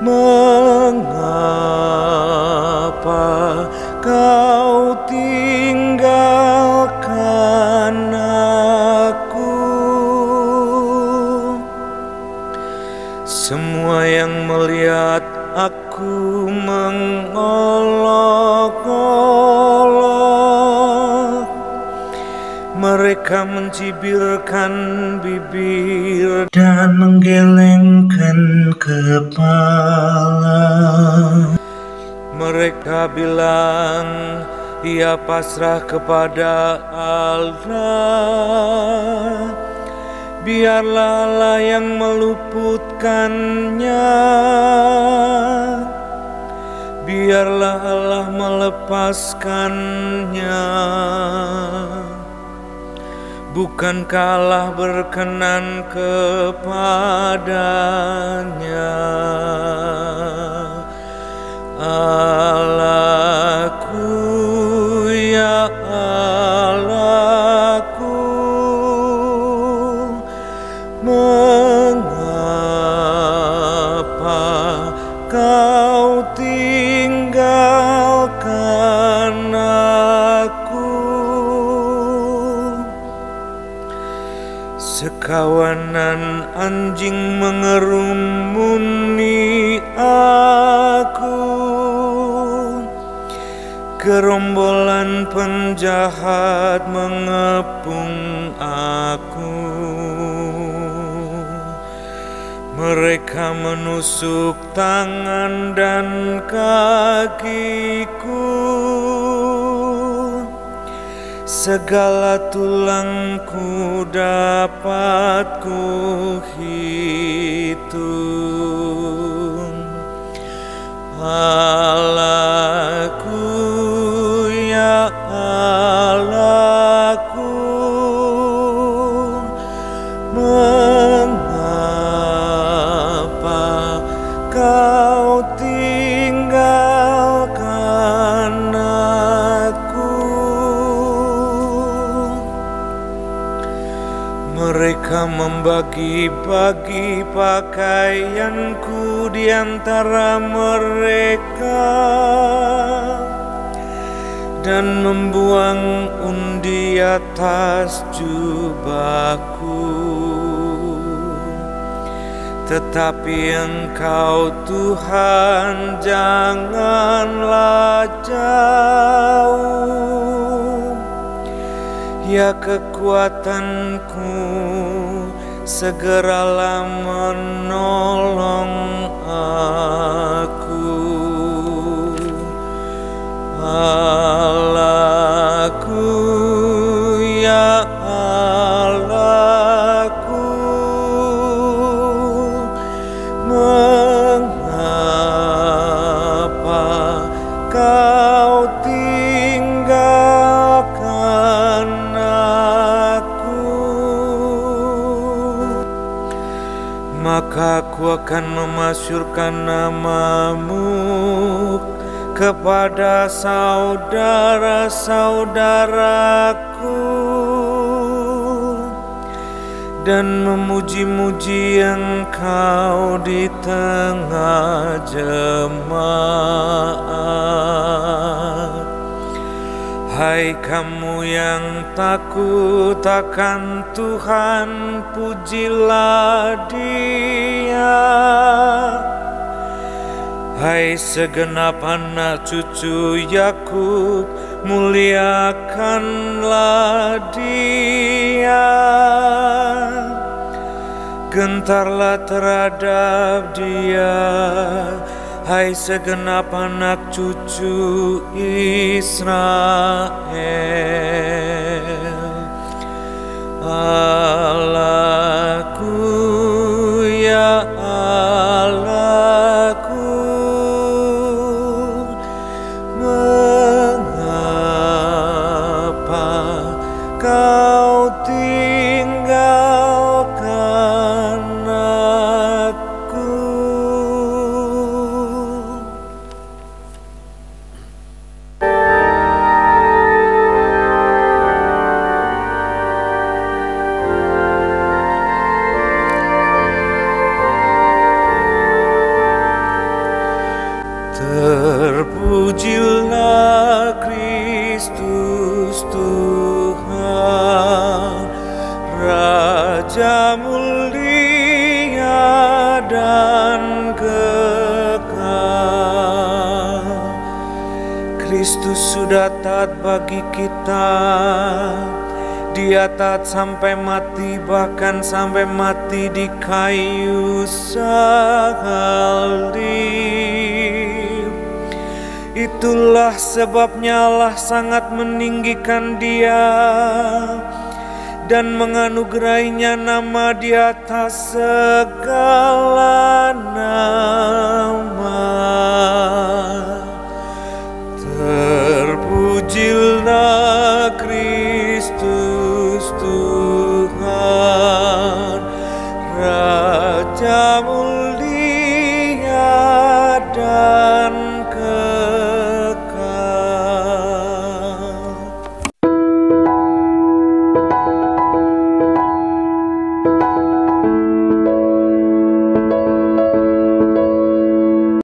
Mengapa kau tinggalkan aku? Semua yang melihat aku mengolok-olok Mereka mencibirkan bibir dan menggelengkan kepala. Mereka bilang ia pasrah kepada Allah. Biarlah Allah yang meluputkannya. Biarlah Allah melepaskannya Bukankah Allah berkenan kepadanya? Allahku ya Allahku Mengapa kau tinggalkan Sekawanan anjing mengerumuni aku. Gerombolan penjahat mengepung aku. Mereka menusuk tangan dan kakiku Segala tulangku dapat ku hitung. Allahku membagi-bagi pakaianku di antara mereka dan membuang undi atas jubahku. Tetapi Engkau Tuhan janganlah jauh Ya kekuatanku segeralah menolong aku. Allahku ya aku akan memasyurkan namamu kepada saudara-saudaraku dan memuji-muji engkau di tengah jemaat. Hai kamu yang takut akan Tuhan pujilah dia Hai segenap anak cucu Yakub, muliakanlah Dia. Gentarlah terhadap Dia, hai segenap anak cucu Israel. Kristus sudah taat bagi kita. Dia taat sampai mati, bahkan sampai mati di kayu salib. Itulah sebabnya Allah sangat meninggikan Dia dan menganugerahinya nama di atas segala nama love.